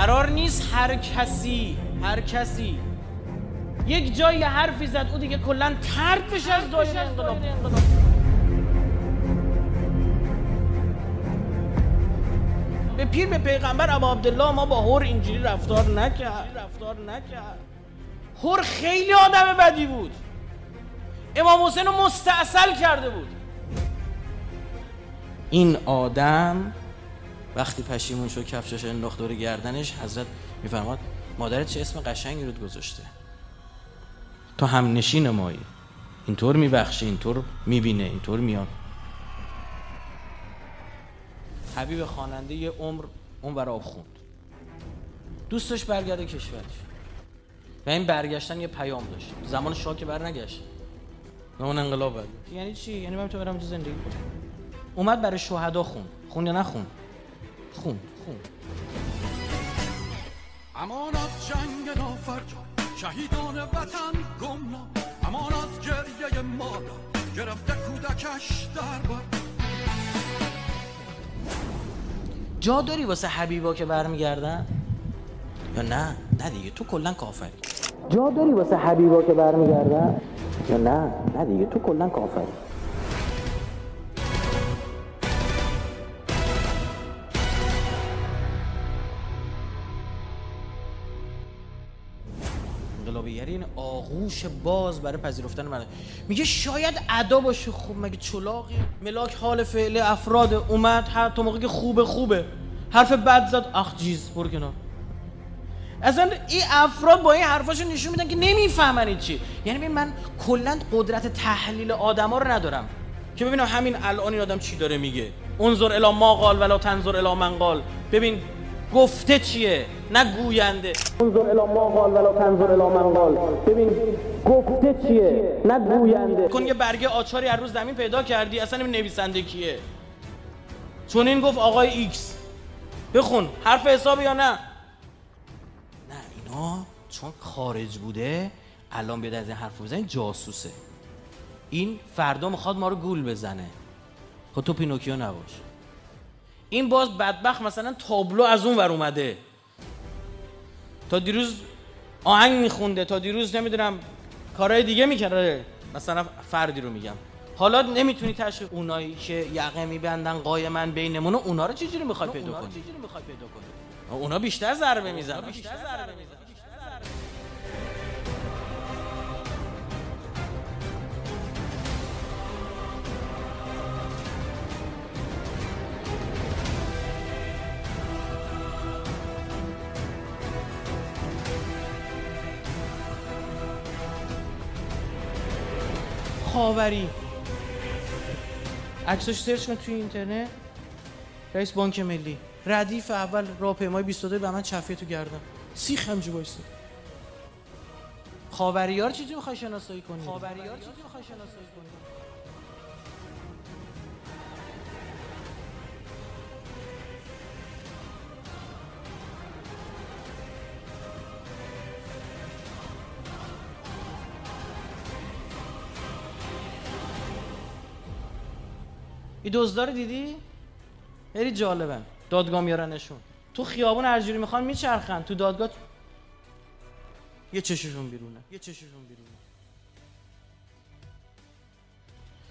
قرار نیست هر کسی هر کسی یک جایی حرفی زد او دیگه کلا ترد بشه از دایره انقلاب. به پیر به پیغمبر ابا عبدالله ما با هور اینجوری رفتار نکرد. رفتار نکرد. هور خیلی آدم بدی بود. امام حسین رو مستاصل کرده بود. این آدم وقتی پشیمون شد کفشش انداخت دور گردنش حضرت میفرماد مادرت چه اسم قشنگی رود گذاشته؟ تو هم نشین مایی. اینطور میبخشی اینطور می‌بینه اینطور میاد. حبیب خواننده یه عمر اون برای آب خوند. دوستش برگرده کشورش. و این برگشتن یه پیام داشت. زمان شاه که بر نگشت و اون انقلاب برد یعنی چی؟ یعنی من تو برم تو زندگی کنم. اومد برای شهدا خون خون یا نخون خون. خون امان از جنگ نافرجا شهیدان وطن گمنام امان از گریه مادر گرفته کودکش در بر جا داری واسه حبیبا که برمیگردن؟ یا نه؟ نه دیگه تو کلا کافری. جا داری واسه حبیبا که برمیگردن؟ یا نه؟ نه دیگه تو کلا کافری. انقلابیگری این آغوش باز برای پذیرفتن مردم. میگه شاید ادا باشه خوب مگه چلاقی؟ ملاک حال فعل افراد اومد هر تو موقع که خوبه خوبه. حرف بد زد اخ جیز برو کنار. اصلا این افراد با این حرفاشو نشون میدن که نمی‌فهمن چی. یعنی ببین من کلا قدرت تحلیل آدما رو ندارم. که ببینم همین الان این آدم چی داره میگه. انظر الی ما قال ولا تنظر الی من قال ببین گفته چیه؟ نه گوینده. انظر الی ما قال ولا تنظر الی من قال. ببین گفته چیه؟ نه گوینده. کن یه برگه آچاری هر روز زمین پیدا کردی اصلا این نویسنده کیه. چون این گفت آقای ایکس. بخون حرف حساب یا نه؟ نه اینا چون خارج بوده الان بیاد از این حرف بزنی جاسوسه. این فردا می‌خواد ما رو گول بزنه. خب تو پینوکیو نباش. این باز بدبخت مثلا تابلو از اون ور اومده. تا دیروز آهنگ میخونده تا دیروز نمی‌دونم کارهای دیگه می‌کرده. مثلا فردی رو میگم. حالا نمی‌تونی تشخیص اونایی که یقه میبندن قایمن بینمون اونا رو چجوری می‌خوای پیدا کنی؟ اونا بیشتر ضربه می‌زنن. بیشتر ضربه می‌زنن. خاوری. عکساش سرچ کن توی اینترنت. رئیس بانک ملی. ردیف اول راهپیمای 22 به من چفیه تو گردم. سیخ همجی بایسته خاوری ها رو چجوری می‌خوای شناسایی کنی؟ خاوری ها رو چجوری می‌خوای شناسایی کنی؟ این دزدار دیدی؟ خیلی جالبن. دادگاه میارنشون. تو خیابون هر جوری می‌خوان میچرخن. تو دادگاه یه چششون بیرونه. یه چششون بیرونه.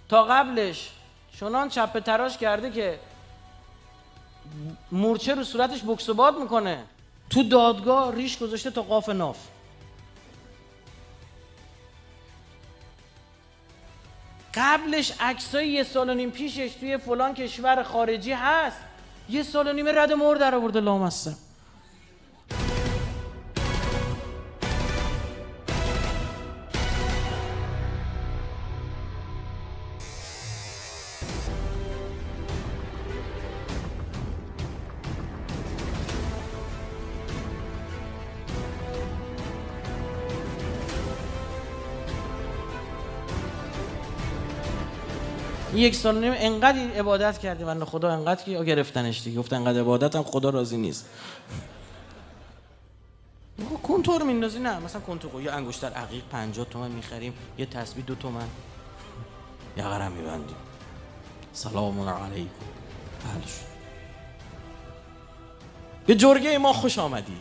تا قبلش چنان چپه تراش کرده که مورچه رو صورتش بکس و باد می‌کنه. تو دادگاه ریش گذاشته تا قاف ناف. قبلش عکسای یه سال و نیم پیشش توی فلان کشور خارجی هست. یه سال و نیم رد مور در آورده لامصب. یک سال نیم انقدر عبادت کردی من خدا انقدر که گرفتنش دیگه. گفت انقدر هم خدا راضی نیست. کنتور میندازی؟ نه مثلا کنتور یه انگشتر عقیق 50 تومن می‌خریم یه تسبیح دو تومن. یه غرم میبندیم. سلام علیکم. حل شد به جرگه ما خوش آمدی.